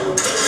Música